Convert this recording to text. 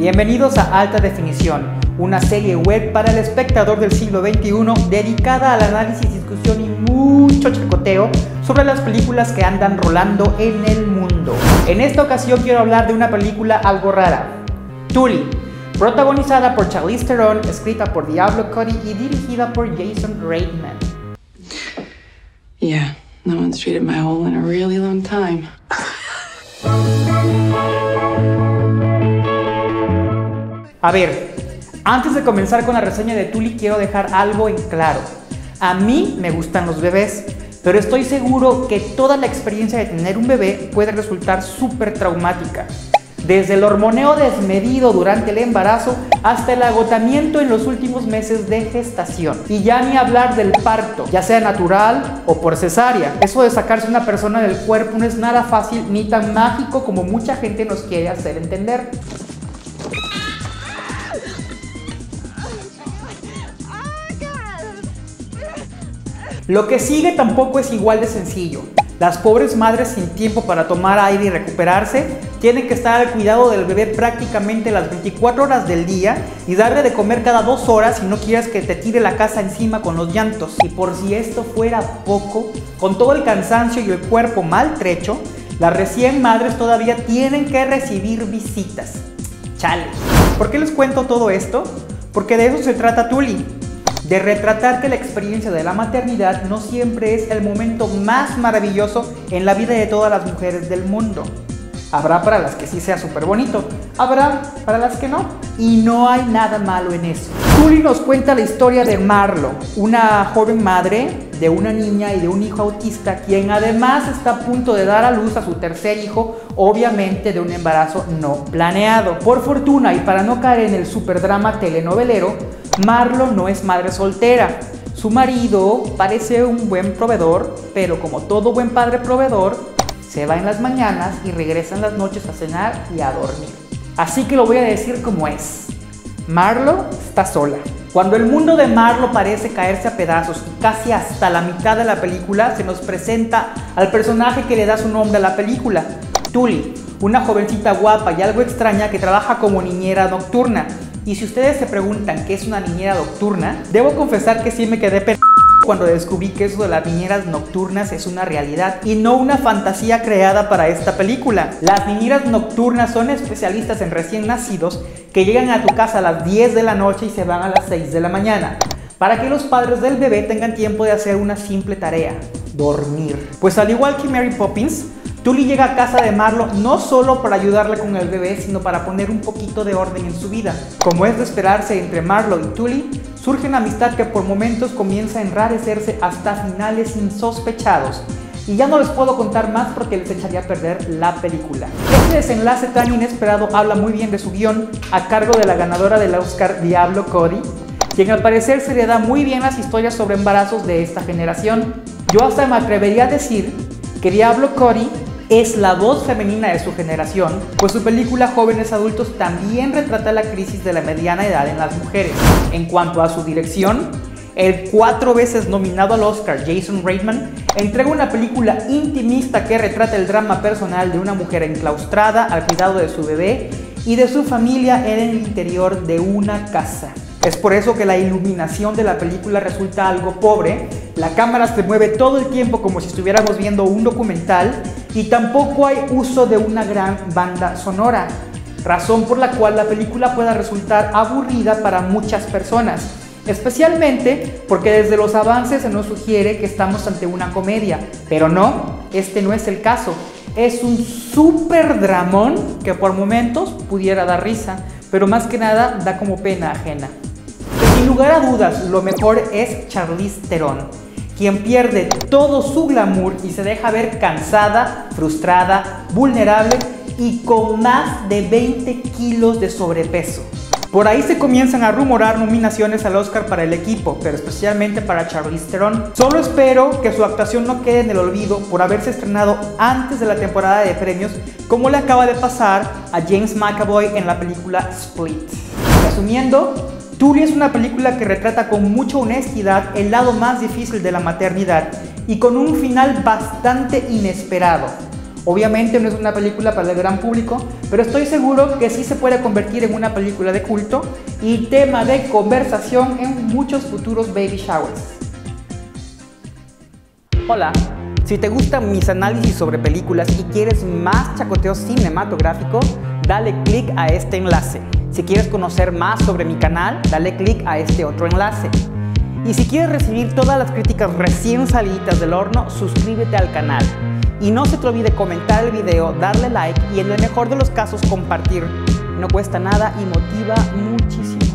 Bienvenidos a Alta Definición, una serie web para el espectador del siglo XXI dedicada al análisis, discusión y mucho chacoteo sobre las películas que andan rolando en el mundo. En esta ocasión quiero hablar de una película algo rara, Tully, protagonizada por Charlize Theron, escrita por Diablo Cody y dirigida por Jason Reitman. Yeah, no one's treated my hole in a really long time. A ver, antes de comenzar con la reseña de Tully quiero dejar algo en claro. A mí me gustan los bebés, pero estoy seguro que toda la experiencia de tener un bebé puede resultar súper traumática. Desde el hormoneo desmedido durante el embarazo hasta el agotamiento en los últimos meses de gestación. Y ya ni hablar del parto, ya sea natural o por cesárea. Eso de sacarse una persona del cuerpo no es nada fácil ni tan mágico como mucha gente nos quiere hacer entender. Lo que sigue tampoco es igual de sencillo. Las pobres madres sin tiempo para tomar aire y recuperarse tienen que estar al cuidado del bebé prácticamente las 24 horas del día y darle de comer cada dos horas si no quieres que te tire la casa encima con los llantos. Y por si esto fuera poco, con todo el cansancio y el cuerpo maltrecho, las recién madres todavía tienen que recibir visitas. Chale. ¿Por qué les cuento todo esto? Porque de eso se trata Tully de retratar que la experiencia de la maternidad no siempre es el momento más maravilloso en la vida de todas las mujeres del mundo. Habrá para las que sí sea súper bonito, habrá para las que no. Y no hay nada malo en eso. Julie nos cuenta la historia de Marlo, una joven madre de una niña y de un hijo autista, quien además está a punto de dar a luz a su tercer hijo, obviamente de un embarazo no planeado. Por fortuna y para no caer en el superdrama telenovelero, Marlo no es madre soltera. Su marido parece un buen proveedor, pero como todo buen padre proveedor, se va en las mañanas y regresa en las noches a cenar y a dormir. Así que lo voy a decir como es. Marlo está sola. Cuando el mundo de Marlo parece caerse a pedazos y casi hasta la mitad de la película se nos presenta al personaje que le da su nombre a la película, Tully, una jovencita guapa y algo extraña que trabaja como niñera nocturna. Y si ustedes se preguntan qué es una niñera nocturna, debo confesar que sí me quedé cuando descubrí que eso de las niñeras nocturnas es una realidad y no una fantasía creada para esta película. Las niñeras nocturnas son especialistas en recién nacidos que llegan a tu casa a las 10 de la noche y se van a las 6 de la mañana para que los padres del bebé tengan tiempo de hacer una simple tarea, dormir. Pues al igual que Mary Poppins, Tully llega a casa de Marlo no solo para ayudarle con el bebé, sino para poner un poquito de orden en su vida. Como es de esperarse entre Marlo y Tully, surge una amistad que por momentos comienza a enrarecerse hasta finales insospechados. Y ya no les puedo contar más porque les echaría a perder la película. Este desenlace tan inesperado habla muy bien de su guion a cargo de la ganadora del Oscar Diablo Cody, quien al parecer se le da muy bien las historias sobre embarazos de esta generación. Yo hasta me atrevería a decir que Diablo Cody es la voz femenina de su generación, pues su película Jóvenes Adultos también retrata la crisis de la mediana edad en las mujeres. En cuanto a su dirección, el cuatro veces nominado al Oscar Jason Reitman entrega una película intimista que retrata el drama personal de una mujer enclaustrada al cuidado de su bebé y de su familia en el interior de una casa. Es por eso que la iluminación de la película resulta algo pobre, la cámara se mueve todo el tiempo como si estuviéramos viendo un documental y tampoco hay uso de una gran banda sonora, razón por la cual la película pueda resultar aburrida para muchas personas, especialmente porque desde los avances se nos sugiere que estamos ante una comedia, pero no, este no es el caso. Es un super dramón que por momentos pudiera dar risa, pero más que nada da como pena ajena. Sin lugar a dudas, lo mejor es Charlize Theron, quien pierde todo su glamour y se deja ver cansada, frustrada, vulnerable y con más de 20 kilos de sobrepeso. Por ahí se comienzan a rumorar nominaciones al Oscar para el equipo, pero especialmente para Charlize Theron. Solo espero que su actuación no quede en el olvido por haberse estrenado antes de la temporada de premios, como le acaba de pasar a James McAvoy en la película Split. Resumiendo, Tully es una película que retrata con mucha honestidad el lado más difícil de la maternidad y con un final bastante inesperado. Obviamente no es una película para el gran público, pero estoy seguro que sí se puede convertir en una película de culto y tema de conversación en muchos futuros baby showers. Hola, si te gustan mis análisis sobre películas y quieres más chacoteo cinematográfico, dale click a este enlace. Si quieres conocer más sobre mi canal, dale click a este otro enlace. Y si quieres recibir todas las críticas recién salidas del horno, suscríbete al canal. Y no se te olvide comentar el video, darle like y en el mejor de los casos compartir. No cuesta nada y motiva muchísimo.